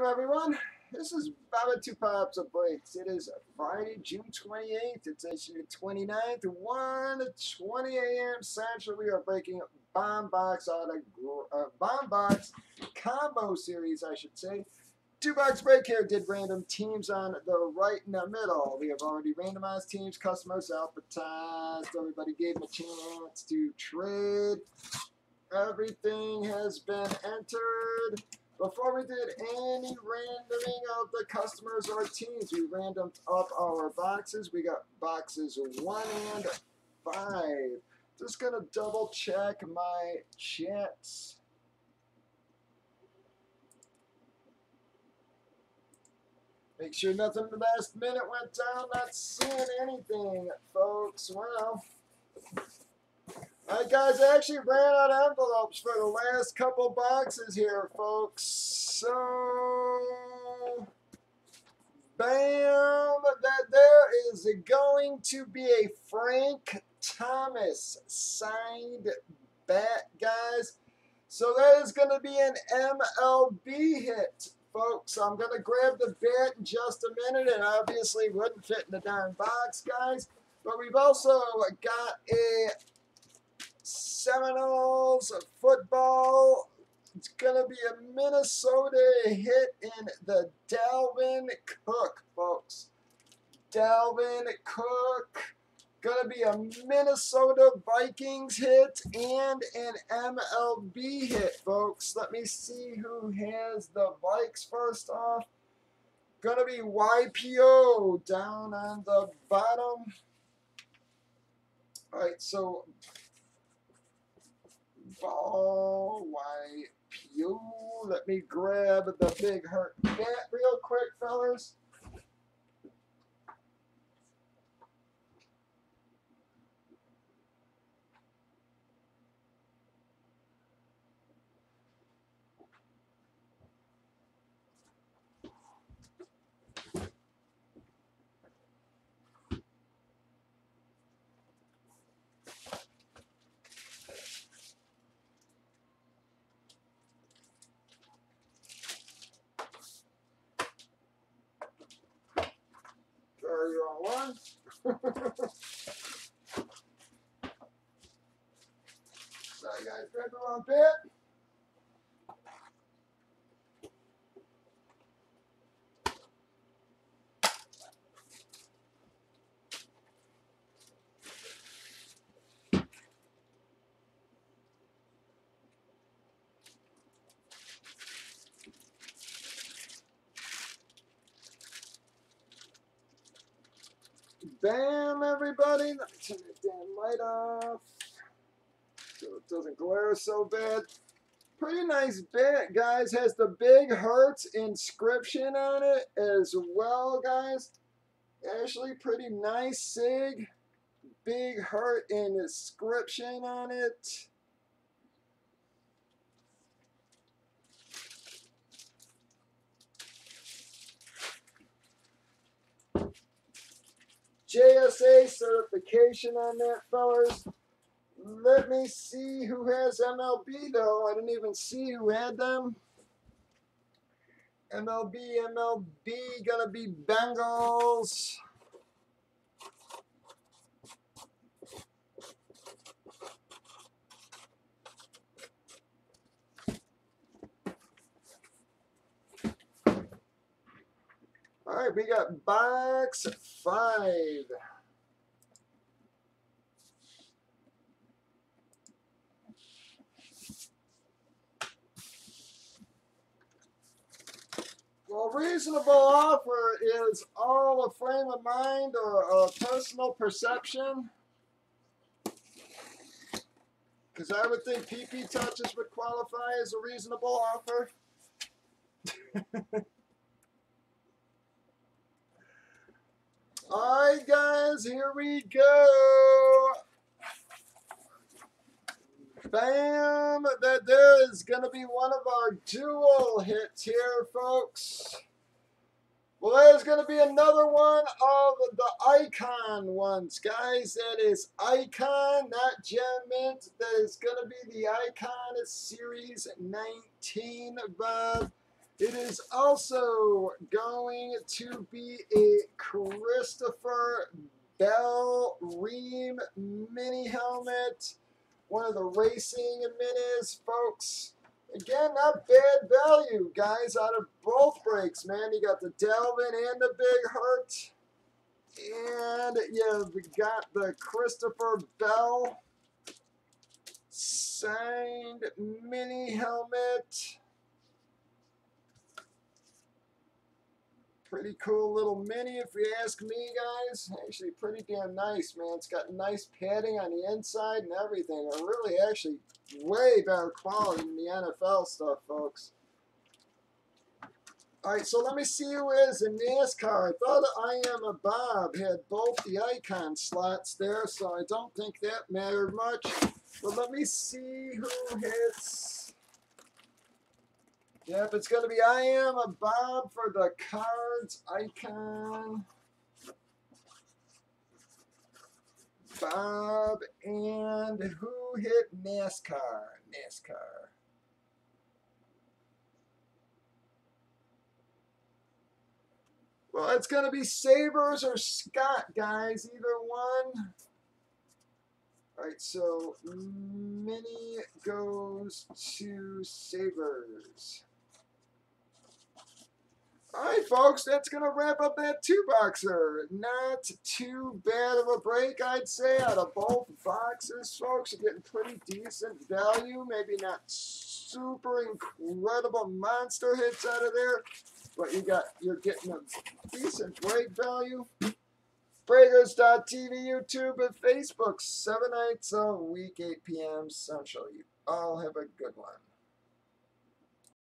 Hello everyone, this is Bobby Two Pops of Breaks. It is Friday, June 28th. It's actually the 29th, 1 20 a.m. Central. We are breaking Bomb Box out of uh, Bomb Box Combo Series, I should say. Two box break here. Did random teams on the right in the middle. We have already randomized teams, customers alphabetized. Everybody gave them a chance to trade. Everything has been entered. Before we did any randoming of the customers or teams, we randomed up our boxes. We got boxes 1 and 5. Just to double check my chats. Make sure nothing the last minute went down. Not seeing anything, folks. Well, Alright guys, I actually ran out of envelopes for the last couple boxes here, folks. So, bam, that there is going to be a Frank Thomas signed bat, guys. So that is going to be an MLB hit, folks. I'm going to grab the bat in just a minute, and obviously wouldn't fit in the darn box, guys. But we've also got a Seminoles football. It's going to be a Minnesota hit in the Dalvin Cook, folks. Dalvin Cook. Going to be a Minnesota Vikings hit and an MLB hit, folks. Let me see who has the Vikes first off. Going to be YPO down on the bottom. All right, so ball, white, pew. Let me grab the big hurt bat real quick, fellas. you're on one. Sorry guys, grab the wrong bit. Bam, everybody. Let me turn that damn light off so it doesn't glare so bad. Pretty nice bit, guys. Has the Big Hurts inscription on it as well, guys. Actually, pretty nice SIG. Big Hurt inscription on it. JSA certification on that, fellas. Let me see who has MLB, though. I didn't even see who had them. MLB, MLB, gonna be Bengals. All right, we got box five. Well, reasonable offer is all a frame of mind or a personal perception. Because I would think PP touches would qualify as a reasonable offer. Alright guys, here we go. Bam! That there is going to be one of our dual hits here, folks. Well, there's going to be another one of the Icon ones, guys. That is Icon, not Gem Mint. That is going to be the Icon Series 19, Bob. It is also going to be a Christopher Bell Ream mini helmet. One of the racing minis, folks. Again, not bad value, guys, out of both breaks, man. You got the Dalvin and the Big Hurt. And you've got the Christopher Bell signed mini helmet. Pretty cool little mini if you ask me, guys. Actually pretty damn nice, man. It's got nice padding on the inside and everything. Or really actually way better quality than the NFL stuff, folks. Alright, so let me see who is in NASCAR. I thought I Am a Bob had both the icon slots there, so I don't think that mattered much. But let me see who hits Yep, it's going to be I am a Bob for the cards icon. Bob and who hit NASCAR? NASCAR. Well, it's going to be Sabers or Scott, guys. Either one. All right, so Mini goes to Sabers. Alright, folks, that's going to wrap up that two-boxer. Not too bad of a break, I'd say, out of both boxes, folks. You're getting pretty decent value. Maybe not super incredible monster hits out of there, but you got, you're getting a decent break value. Breakers.tv, YouTube, and Facebook, seven nights a week, 8 p.m. Central. You all have a good one.